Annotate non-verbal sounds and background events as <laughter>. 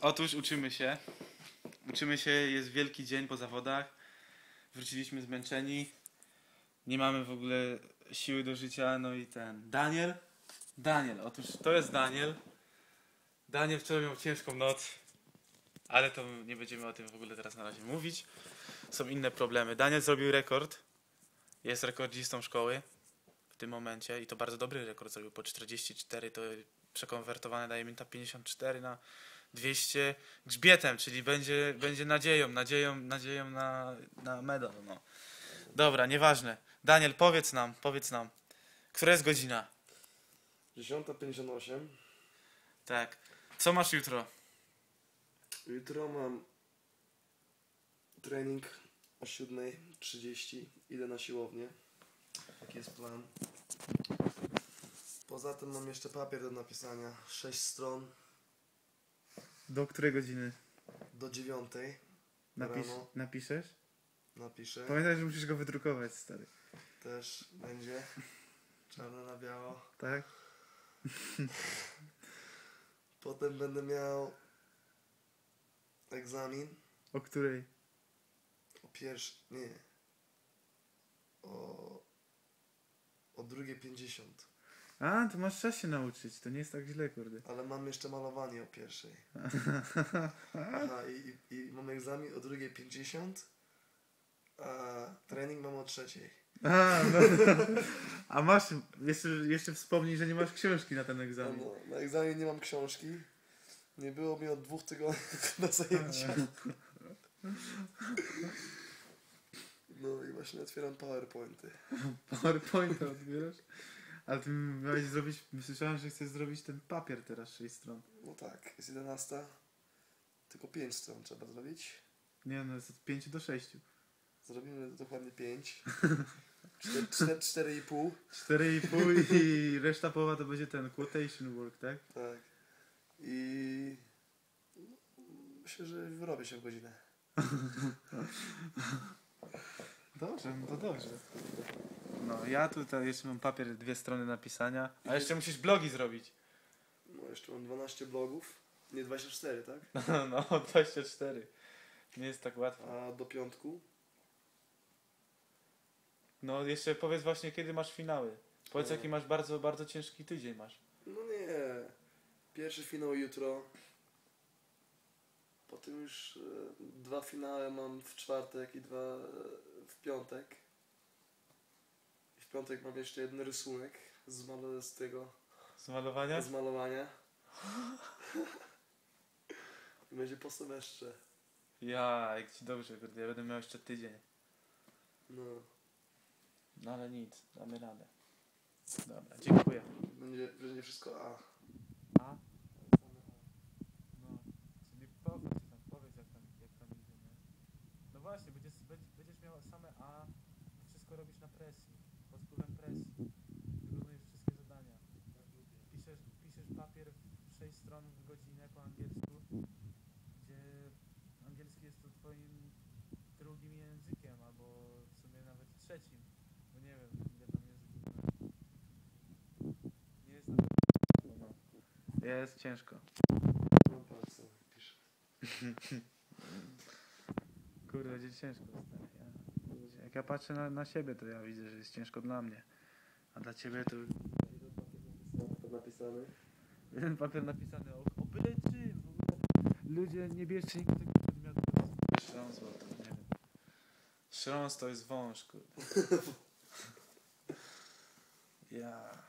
Otóż uczymy się. Uczymy się, jest wielki dzień po zawodach. Wróciliśmy zmęczeni. Nie mamy w ogóle siły do życia. No i ten. Daniel? Daniel, otóż to jest Daniel. Daniel wczoraj miał ciężką noc. Ale to nie będziemy o tym w ogóle teraz na razie mówić. Są inne problemy. Daniel zrobił rekord. Jest rekordzistą szkoły w tym momencie i to bardzo dobry rekord zrobił. Po 44 to przekonwertowane daje minuta 54 na 200 grzbietem, czyli będzie, będzie nadzieją, nadzieją, nadzieją na, na medal. No. Dobra, nieważne. Daniel, powiedz nam, powiedz nam, która jest godzina? 10.58. Tak. Co masz jutro? Jutro mam trening o 7.30. Idę na siłownię. Taki jest plan. Poza tym mam jeszcze papier do napisania. 6 stron Do której godziny do 9. napisz, Rano. napiszesz? Napiszę. Pamiętaj, że musisz go wydrukować, stary. Też będzie. Czarno na biało. Tak? <laughs> Potem będę miał egzamin O której? o pierwszy. Nie. O. O drugie 50. A, to masz czas się nauczyć, to nie jest tak źle, kurde. Ale mam jeszcze malowanie o pierwszej. <laughs> Aha, i, i, mam egzamin o drugiej 50, a trening mam o trzeciej. A, no, <laughs> a masz, jeszcze, jeszcze wspomnij, że nie masz książki na ten No, egzamin. no, na egzaminie nie mam książki. Nie było mi od dwóch tygodni <laughs> na zajęcia. No i właśnie otwieram PowerPointy. PowerPoint odbierasz? Ale ty miałeś zrobić, słyszałem, że chcesz zrobić ten papier teraz 6 stron. No tak, jest 11. Tylko 5 stron trzeba zrobić. Nie no, jest od 5 do 6. Zrobimy dokładnie 5. 4,5. 4,5 i <laughs> reszta połowa to będzie ten quotation work, tak? Tak. I myślę, że wyrobię się w godzinę. <laughs> Dobrze, no to dobrze. No, ja tutaj jeszcze mam papier, dwie strony napisania. A jeszcze musisz blogi zrobić. No jeszcze mam 12 blogów. Nie 24, tak? <laughs> No, 24. Nie jest tak łatwo. A do piątku No, jeszcze powiedz właśnie, kiedy masz finały. Powiedz, No. jaki masz bardzo, bardzo ciężki tydzień masz. No nie. Pierwszy finał jutro. Potem już e, dwa finały mam w czwartek i dwa e, w piątek. W piątek mam jeszcze jeden rysunek z, mal- z tego, Z malowania? z malowania. <laughs> I będzie po semestrze. Ja, jak ci dobrze, kurde, ja będę miał jeszcze tydzień. No. No ale nic, damy radę. Dobra, dziękuję. Będzie, będzie wszystko A. A? No, czyli powiedz tam, powiedz jak tam, jak tam idzie, nie? No właśnie, będziesz, będziesz, będziesz miał same A, wszystko robisz na presji, pod wpływem presji. Wykonujesz wszystkie zadania. Piszesz, piszesz papier w 6 stron w godzinę po angielsku, gdzie twoim drugim językiem, albo w sumie nawet trzecim, bo nie wiem ile tam języków znasz. Nie jest nawet... No. Jest ciężko. Mam palce, piszę. <laughs> Kurde, będzie ciężko. Stary. Ja, jak ja patrzę na, na siebie, to ja widzę, że jest ciężko dla mnie. A dla ciebie to To napisane. jeden papier napisany o, o byle czym. w ogóle. Ludzie, nie bierzcie nigdy bo to nie wiem. Śrąs to jest wąż, kurde. <laughs> Ja.